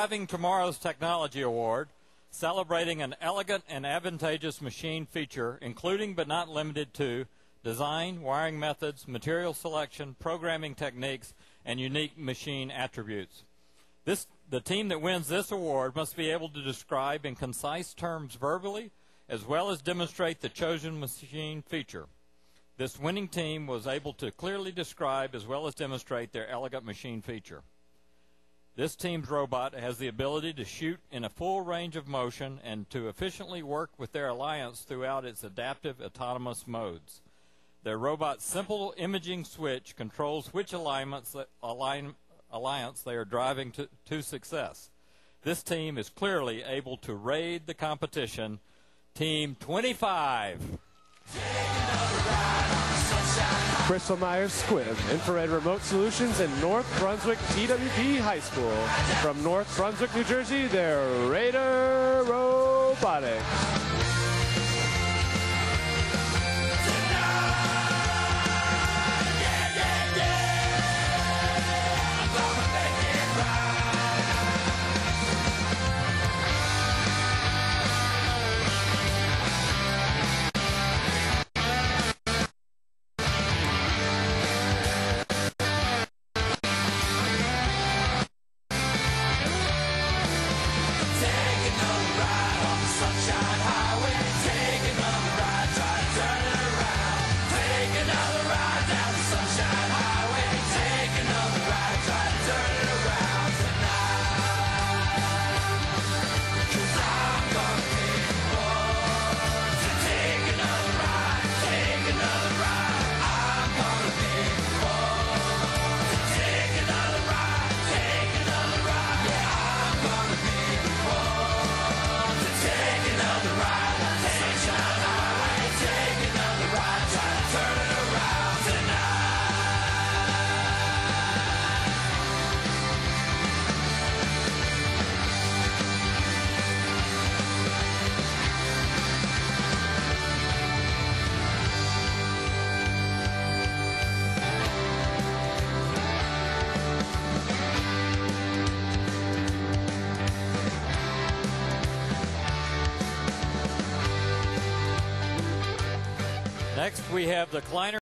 Driving Tomorrow's Technology Award, celebrating an elegant and advantageous machine feature, including but not limited to design, wiring methods, material selection, programming techniques, and unique machine attributes. This, the team that wins this award must be able to describe in concise terms verbally, as well as demonstrate the chosen machine feature. This winning team was able to clearly describe as well as demonstrate their elegant machine feature. This team's robot has the ability to shoot in a full range of motion and to efficiently work with their alliance throughout its adaptive autonomous modes. Their robot's simple imaging switch controls which alignments align, alliance they are driving to, to success. This team is clearly able to raid the competition. Team 25. Bristol Myers Squibb, Infrared Remote Solutions in North Brunswick TWP High School. From North Brunswick, New Jersey, they're Raider Robotix. Next, we have the Kleiner